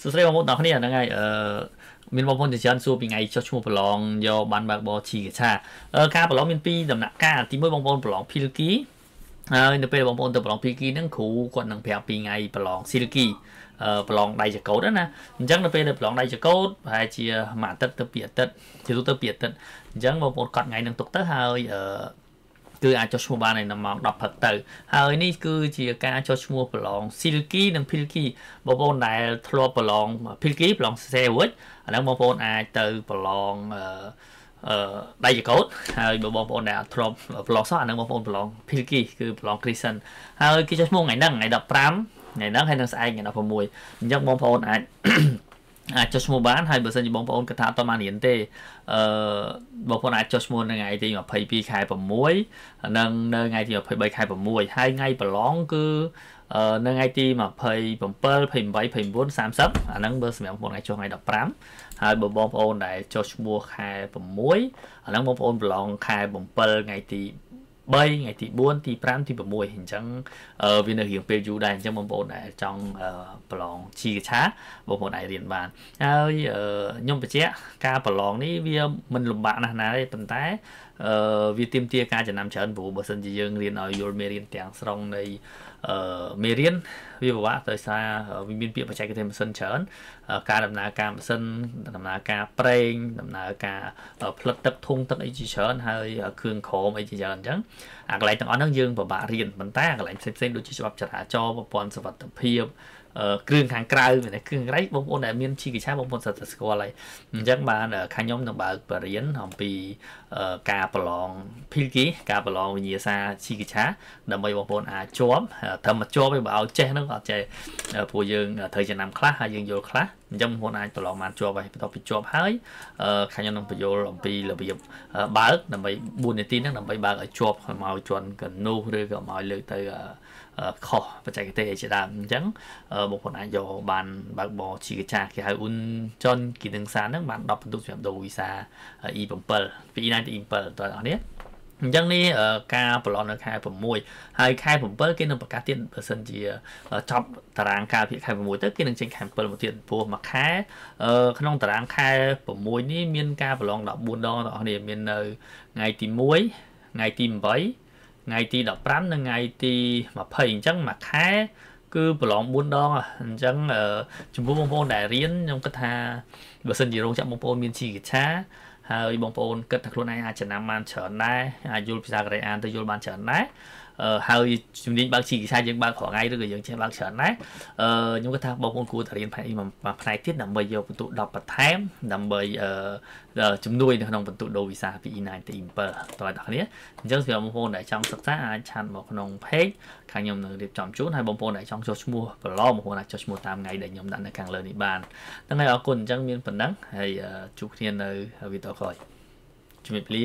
សួស្តីបងប្អូនទាំងគ្នាហ្នឹងហើយអឺមានបងប្អូនជាច្រើនសួរពីថ្ងៃចុះឈ្មោះប្រឡងយកបានបើកបរឈីកឆាការប្រឡងមានពីរដំណាក់កាលទី1បងប្អូនប្រឡង Pilki ហើយនៅពេលបងប្អូនទៅប្រឡង Pilki ហ្នឹងគ្រូគាត់នឹងប្រាប់ពីថ្ងៃប្រឡង Silky ប្រឡងដៃចកោតណាអញ្ចឹងនៅពេលដែលប្រឡងដៃចកោតប្រហែលជាមួយអាទិត្យទៅពីរអាទិត្យជាទូទៅពីរអាទិត្យអញ្ចឹងបងប្អូនកត់ថ្ងៃនឹងទុកទៅហើយអឺ គឺអាចចុះឈ្មោះបាននៅម៉ោង10ព្រឹកទៅ ហើយនេះគឺជាការចុះឈ្មោះប្រឡង Silky និង Pilky បងប្អូនដែលធ្លាប់ប្រឡង Pilky ប្រឡង Sandwich អាហ្នឹងបងប្អូនអាចទៅប្រឡងអឺអឺដៃចកោតហើយបើបងប្អូនដែលធ្លាប់ប្រឡងសោះអាហ្នឹងបងប្អូនប្រឡង Pilky គឺប្រឡង Crescent ហើយគេចុះឈ្មោះថ្ងៃហ្នឹងថ្ងៃ15ថ្ងៃហ្នឹងហើយនឹងស្អែកថ្ងៃ16អញ្ចឹងបងប្អូនអាច អាចចុះឈ្មោះបានហើយបើសិនជាបងប្អូនគិតថាអត់បានរៀនទេអឺបងប្អូនអាចចុះឈ្មោះនៅថ្ងៃទី22ខែ6និងនៅថ្ងៃទី23ខែ6ហើយថ្ងៃប្រឡងគឺនៅថ្ងៃទី27 28 29 30អាហ្នឹងបើសម្រាប់បងប្អូនថ្ងៃចុះថ្ងៃ15ហើយបើបងប្អូនដែលចុះឈ្មោះខែ6អាហ្នឹងបងប្អូនប្រឡងខែ7ថ្ងៃទី 3ថ្ងៃទី4ទី5ទី6អញ្ចឹងវានៅរៀងពេលយូរដែរអញ្ចឹងបងប្អូនដែលចង់ប្រឡងជីកឆាបងប្អូនអាចរៀនបានហើយខ្ញុំបញ្ជាក់ការប្រឡងនេះវាមិនលំបាកណាស់ណាទេប៉ុន្តែអឺវាទាមទារការចំណាំច្រើនព្រោះបើសិនជាយើងរៀនឲ្យយល់មេរៀនទាំងស្រុងនៃ អឺមេរៀនវាពិបាកដោយសារវាមានពាក្យបច្ចេកទេសម៉ាស៊ីនច្រើនការដំណើរការម៉ាស៊ីនដំណើរការប្រេងដំណើរការផ្លិតទឹកធុងទឹកអីជាច្រើនហើយគ្រឿងក្រមអីជាច្រើនអញ្ចឹងអាកន្លែងទាំងអស់ហ្នឹងយើងពិបាករៀនប៉ុន្តែអាកន្លែងផ្សេងៗដូចជាច្បាប់ចរាចរណ៍ប្រព័ន្ធសុវត្ថិភាព គ្រឿងខាងក្រៅមានគ្រឿងក្រៅបងប្អូនដែលមានជីកឆាបងប្អូនសិតតែស្គាល់ហើយអញ្ចឹងបានខាងខ្ញុំនឹងបើកបរិញ្ញាអំពីការប្រឡង Pilki ការប្រឡងវិញ្ញាសាជីកឆាដើម្បីបងប្អូនអាចជាប់ត្រឹមមកជាប់ឯងបើឲ្យចេះហ្នឹងអត់ចេះព្រោះយើងត្រូវចំណាំខ្លះហើយយើងយល់ខ្លះអញ្ចឹងបងប្អូនអាចប្រឡងបានជាប់ហើយបន្ទាប់ពីជាប់ហើយខាងខ្ញុំនឹងបញ្យល់អំពីរបៀបបើកដើម្បី4នាទីហ្នឹងដើម្បីបើកឲ្យជាប់មកជន់កនូសឬក៏មកលើកទៅខុសបច្ចេកទេសអីជាដើមអញ្ចឹងបងប្អូនអាចយកបានបើកបរជីកចាគេហៅអ៊ុនចុនគីនឹងសាហ្នឹងបាន10ពិន្ទុសម្រាប់ដូរវីសា E7 ពី E9 ទៅ E7 តើអ្នកនេះអញ្ចឹងនេះការប្រឡងនៅខែ6ហើយខែ7គេនឹងប្រកាសទៀតបើសិនជាចប់តារាងការភាគខែ6ទៅគេនឹងចេញខែ7មកទៀតព្រោះមួយខែក្នុងតារាងខែ6នេះមានការប្រឡង14ដងបងប្អូនមាននៅថ្ងៃទី1ថ្ងៃទី8 ថ្ងៃទី15និងថ្ងៃទី20អញ្ចឹងមួយខែគឺប្រឡង4ដងអញ្ចឹងចំពោះបងប្អូនដែលរៀនខ្ញុំគិតថាបើសិនជារោងចក្របងប្អូនមានជីកឆាហើយបងប្អូនគិតថាខ្លួនឯងអាចចំណាំបានច្រើនដែរអាចយល់ភាសាកូរ៉េអានទៅយល់បានច្រើនដែរ ហើយជំនាញបើកជីកសាយើងបើករាល់ថ្ងៃឬក៏យើងចេះបើកច្រើនដែរអឺខ្ញុំគិតថាបងប្អូនគួរតែរៀនផ្នែកនេះមួយផ្នែកទៀតដើម្បីយកបន្ទុក10បន្ថែមដើម្បីអឺជំនួយនៅក្នុងបន្ទុកដូរវីសាពី E9 ទៅ E7 តើអ្នកគ្នាអញ្ចឹងសម្រាប់បងប្អូនដែលចង់សិក្សាអាចឆាតមកក្នុង page ខាងខ្ញុំនឹងរៀបចំជូនហើយបងប្អូនដែលចង់ចុះឈ្មោះប្រឡងបងប្អូនអាចចុះឈ្មោះតាមថ្ងៃដែលខ្ញុំដាក់នៅខាងលើនេះបានហ្នឹងហើយអរគុណអញ្ចឹងមានប៉ុណ្ណឹងហើយជួបគ្នានៅវីដេអូក្រោយជំរាបលា